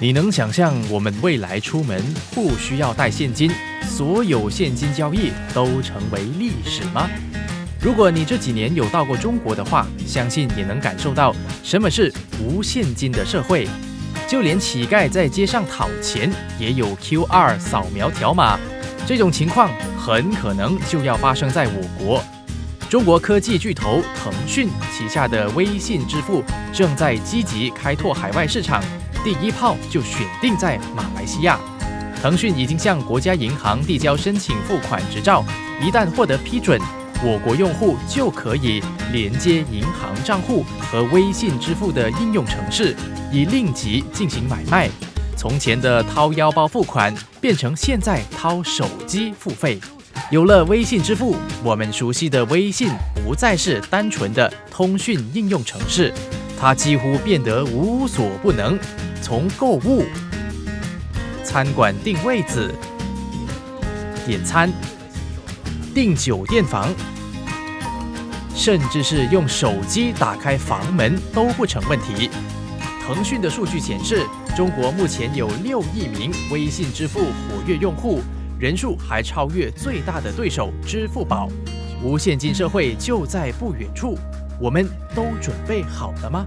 你能想象我们未来出门不需要带现金，所有现金交易都成为历史吗？如果你这几年有到过中国的话，相信也能感受到什么是无现金的社会。就连乞丐在街上讨钱也有 QR 扫描条码，这种情况很可能就要发生在我国。中国科技巨头腾讯旗下的微信支付正在积极开拓海外市场。第一炮就选定在马来西亚，腾讯已经向国家银行递交申请付款执照，一旦获得批准，我国用户就可以连接银行账户和微信支付的应用程式，以令吉进行买卖。从前的掏腰包付款变成现在掏手机付费。有了微信支付，我们熟悉的微信不再是单纯的通讯应用程式，它几乎变得无所不能。从购物、餐馆订位子、点餐、订酒店房，甚至是用手机打开房门都不成问题。腾讯的数据显示，中国目前有六亿名微信支付活跃用户，人数还超越最大的对手支付宝。无现金社会就在不远处，我们都准备好了吗？